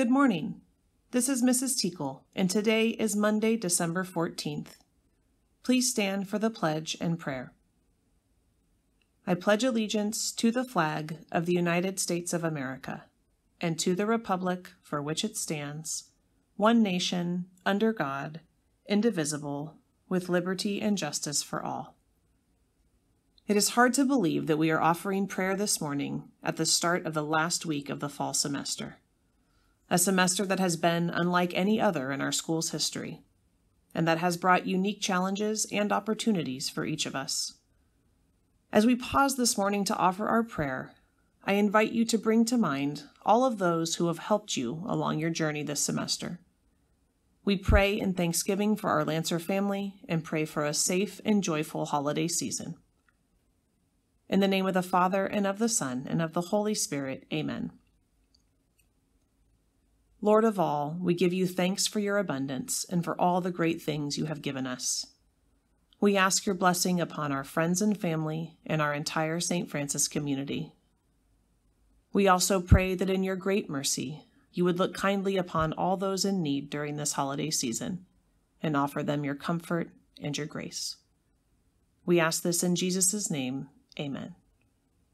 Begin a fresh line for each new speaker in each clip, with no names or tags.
Good morning. This is Mrs. Teakle, and today is Monday, December 14th. Please stand for the pledge and prayer. I pledge allegiance to the flag of the United States of America and to the republic for which it stands, one nation, under God, indivisible, with liberty and justice for all. It is hard to believe that we are offering prayer this morning at the start of the last week of the fall semester, a semester that has been unlike any other in our school's history, and that has brought unique challenges and opportunities for each of us. As we pause this morning to offer our prayer, I invite you to bring to mind all of those who have helped you along your journey this semester. We pray in thanksgiving for our Lancer family and pray for a safe and joyful holiday season. In the name of the Father, and of the Son, and of the Holy Spirit, amen. Lord of all, we give you thanks for your abundance and for all the great things you have given us. We ask your blessing upon our friends and family and our entire St. Francis community. We also pray that in your great mercy, you would look kindly upon all those in need during this holiday season and offer them your comfort and your grace. We ask this in Jesus' name. Amen.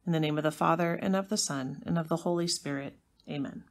In the name of the Father, and of the Son, and of the Holy Spirit. Amen.